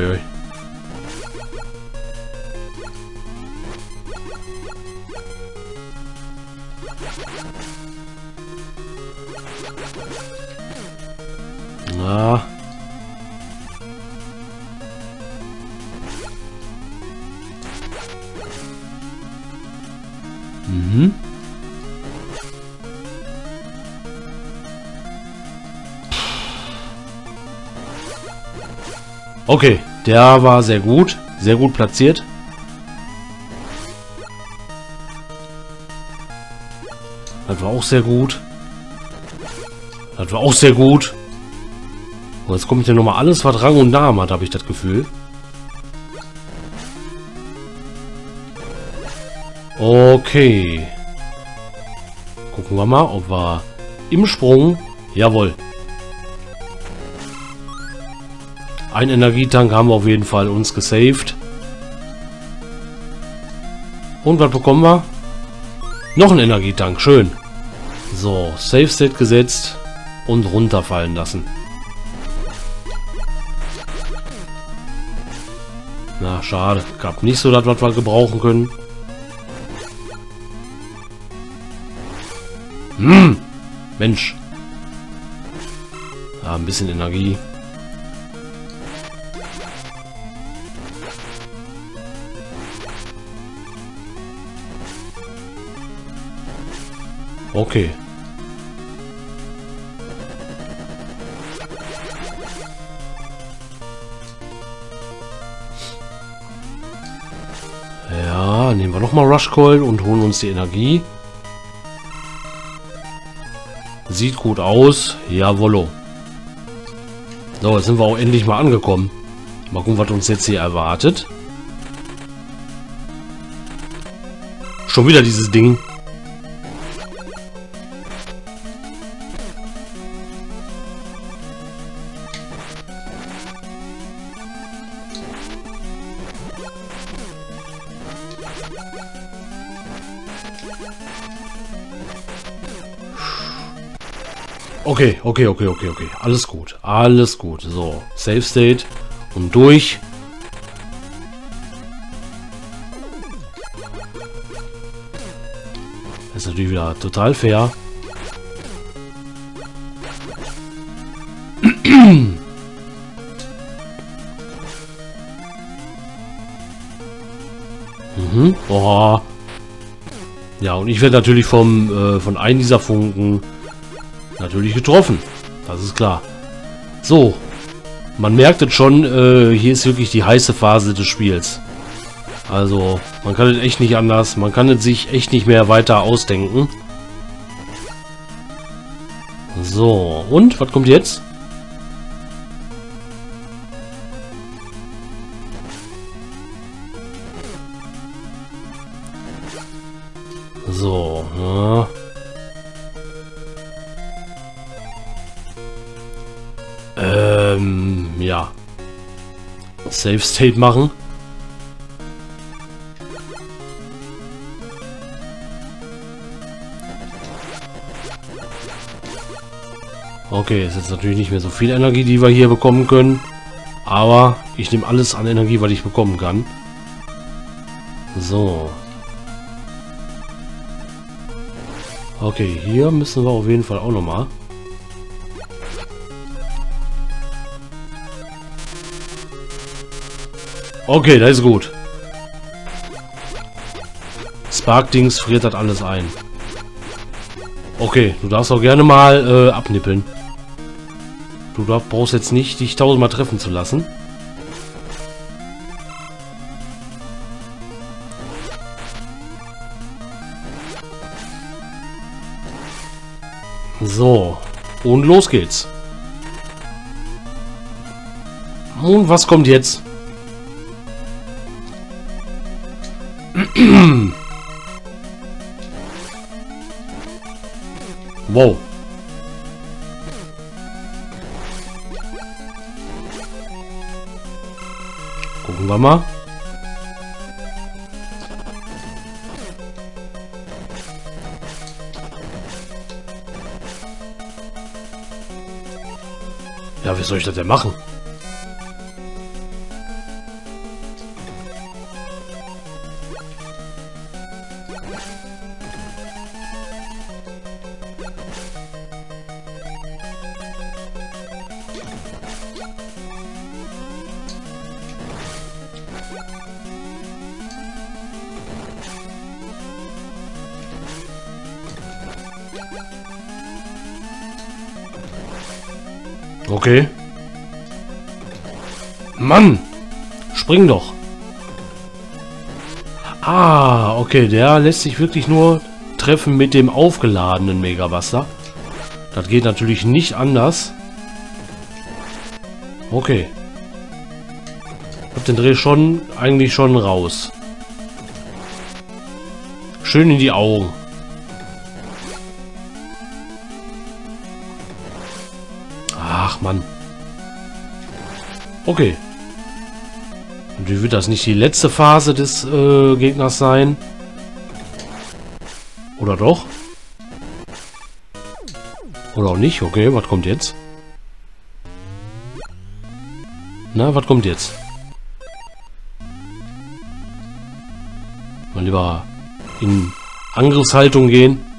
Okay, der war sehr gut. Sehr gut platziert. Das war auch sehr gut. Das war auch sehr gut. Und jetzt kommt hier nochmal alles, was Rang und Namen hat, habe ich das Gefühl. Okay. Gucken wir mal, ob wir im Sprung... Jawohl. Ein Energietank haben wir auf jeden Fall uns gesaved. Und was bekommen wir? Noch ein Energietank, schön. So, Safe State gesetzt und runterfallen lassen. Na, schade. Gab nicht so das, was wir gebrauchen können. Hm. Mensch. Ja, ein bisschen Energie. Okay. Ja, nehmen wir nochmal Rush Coil und holen uns die Energie. Sieht gut aus. Jawollo. So, jetzt sind wir auch endlich mal angekommen. Mal gucken, was uns jetzt hier erwartet. Schon wieder dieses Ding. Okay, okay, okay, okay, okay. Alles gut. Alles gut. So, Safe State und durch. Das ist natürlich wieder total fair. mhm. Boah. Ja, und ich werde natürlich vom äh, von einem dieser Funken natürlich getroffen. Das ist klar. So. Man merkt es schon, äh, hier ist wirklich die heiße Phase des Spiels. Also, man kann es echt nicht anders. Man kann es sich echt nicht mehr weiter ausdenken. So, und? Was kommt jetzt? So, ja. Ähm, ja. Save State machen. Okay, ist jetzt natürlich nicht mehr so viel Energie, die wir hier bekommen können. Aber ich nehme alles an Energie, was ich bekommen kann. So. Okay, hier müssen wir auf jeden Fall auch nochmal. Okay, das ist gut. Spark-Dings friert das alles ein. Okay, du darfst auch gerne mal äh, abnippeln. Du darf, brauchst jetzt nicht, dich tausendmal treffen zu lassen. So. Und los geht's. Und was kommt jetzt? Wow. Gucken wir mal. Ja, wie soll ich das denn machen? Okay. Mann! Spring doch! Ah, okay, der lässt sich wirklich nur treffen mit dem aufgeladenen Megabuster. Das geht natürlich nicht anders. Okay. Ich hab den Dreh schon, eigentlich schon raus. Schön in die Augen. Okay. Wie wird das nicht die letzte Phase des äh, Gegners sein? Oder doch? Oder auch nicht? Okay, was kommt jetzt? Na, was kommt jetzt? Mal lieber in Angriffshaltung gehen.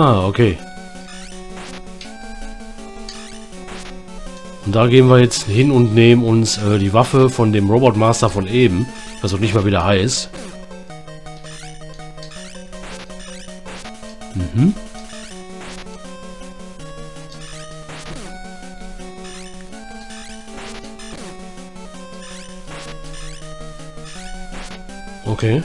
Ah, okay. Und da gehen wir jetzt hin und nehmen uns äh, die Waffe von dem Robot Master von eben. Was auch nicht mal wieder heißt. Mhm. Okay.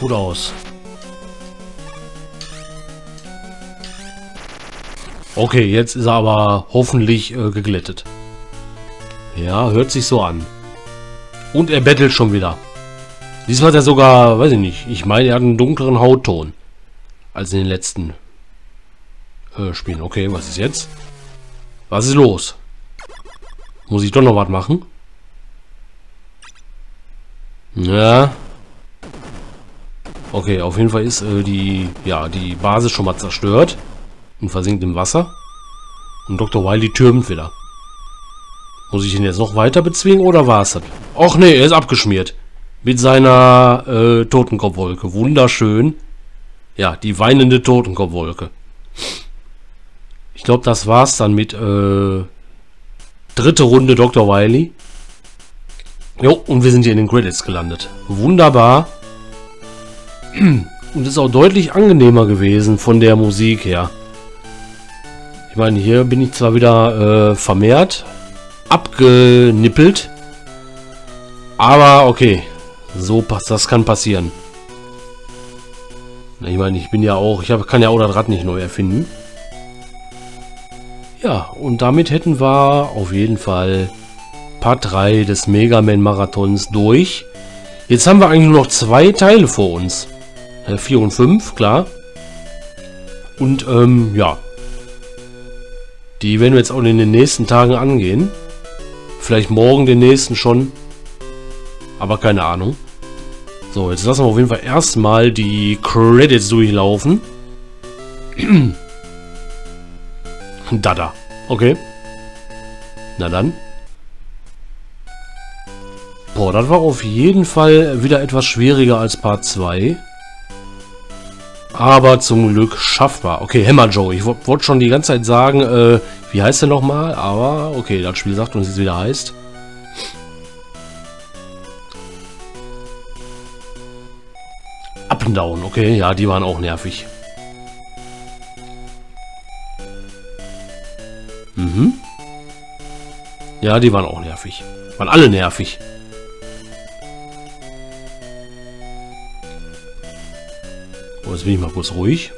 Gut aus. Okay, jetzt ist er aber hoffentlich äh, geglättet. Ja, hört sich so an. Und er bettelt schon wieder. Diesmal hat er sogar, weiß ich nicht, ich meine, er hat einen dunkleren Hautton. Als in den letzten äh, Spielen. Okay, was ist jetzt? Was ist los? Muss ich doch noch was machen? Ja. Okay, auf jeden Fall ist äh, die, ja, die Basis schon mal zerstört. Und versinkt im Wasser. Und Dr. Wiley türmt wieder. Muss ich ihn jetzt noch weiter bezwingen oder war es das? Och nee, er ist abgeschmiert. Mit seiner äh, Totenkopfwolke. Wunderschön. Ja, die weinende Totenkopfwolke. Ich glaube, das war's dann mit äh, dritte Runde Dr. Wiley. Jo, und wir sind hier in den Credits gelandet. Wunderbar. Und ist auch deutlich angenehmer gewesen von der Musik her. Ich meine, hier bin ich zwar wieder äh, vermehrt abgenippelt. Aber okay, so passt, das kann passieren. Ich meine, ich bin ja auch, ich hab, kann ja auch das Rad nicht neu erfinden. Ja, und damit hätten wir auf jeden Fall Part 3 des Mega Man Marathons durch. Jetzt haben wir eigentlich nur noch zwei Teile vor uns. 4 und 5, klar. Und ähm, ja. Die werden wir jetzt auch in den nächsten Tagen angehen. Vielleicht morgen den nächsten schon. Aber keine Ahnung. So, jetzt lassen wir auf jeden Fall erstmal die Credits durchlaufen. Dada. Okay. Na dann. Boah, das war auf jeden Fall wieder etwas schwieriger als Part 2. Aber zum Glück schaffbar. Okay, Hammer Joe. Ich wollte schon die ganze Zeit sagen, äh, wie heißt der nochmal? Aber okay, das Spiel sagt uns, es wieder heißt. Up and Down. Okay, ja, die waren auch nervig. Mhm. Ja, die waren auch nervig. Waren alle nervig. Oh, jetzt bin ich mal kurz ruhig.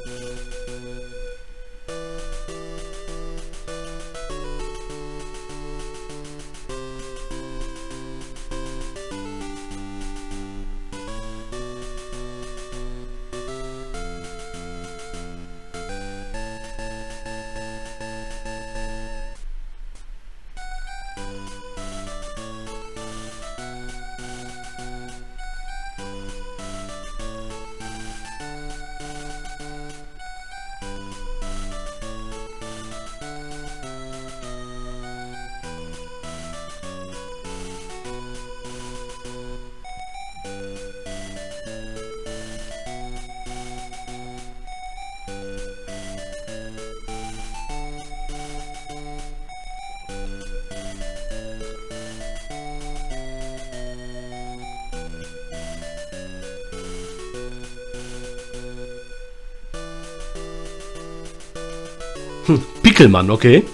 Pickelmann, okay.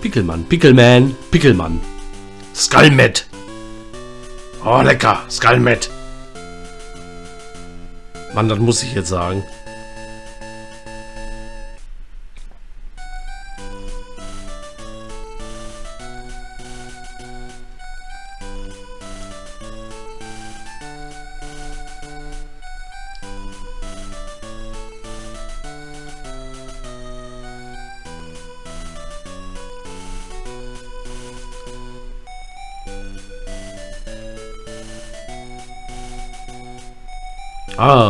Pickelmann, Pickelman, Pickelmann. Skullmet. Oh, lecker. Skullmet. Mann, das muss ich jetzt sagen.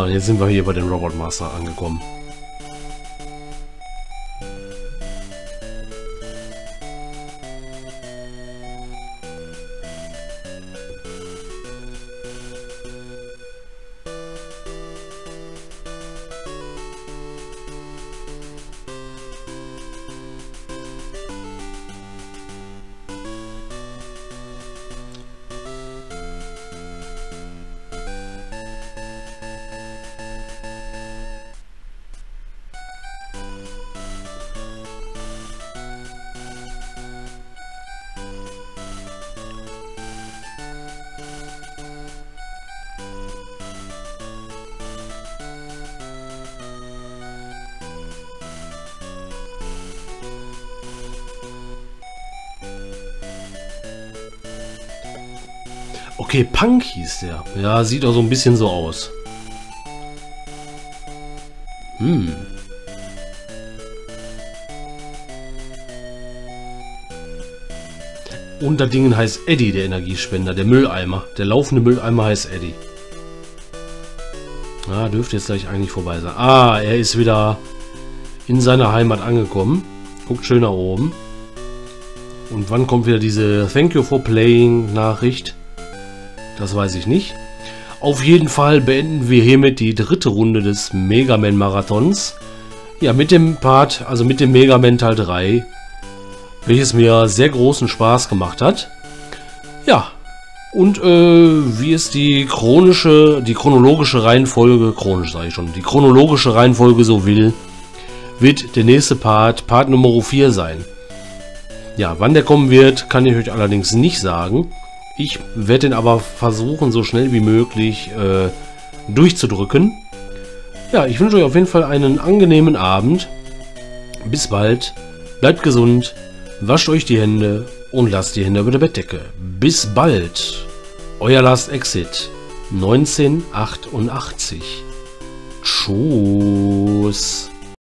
Jetzt sind wir hier bei den Robot Master angekommen. Okay, Punk hieß der. Ja, sieht auch so ein bisschen so aus. Hm. Und das Ding heißt Eddie, der Energiespender, der Mülleimer. Der laufende Mülleimer heißt Eddie. Ah, dürfte jetzt gleich eigentlich vorbei sein. Ah, er ist wieder in seiner Heimat angekommen. Guckt schön nach oben. Und wann kommt wieder diese Thank you for playing Nachricht? Das weiß ich nicht. Auf jeden Fall beenden wir hiermit die dritte Runde des Mega Man Marathons. Ja, mit dem Part, also mit dem Mega Man Teil 3, welches mir sehr großen Spaß gemacht hat. Ja, und äh, wie es die chronische, die chronologische Reihenfolge, chronisch sage ich schon, die chronologische Reihenfolge so will, wird der nächste Part, Part Nummer 4 sein. Ja, wann der kommen wird, kann ich euch allerdings nicht sagen. Ich werde den aber versuchen, so schnell wie möglich äh, durchzudrücken. Ja, ich wünsche euch auf jeden Fall einen angenehmen Abend. Bis bald. Bleibt gesund. Wascht euch die Hände und lasst die Hände über der Bettdecke. Bis bald. Euer Last Exit 1988. Tschüss.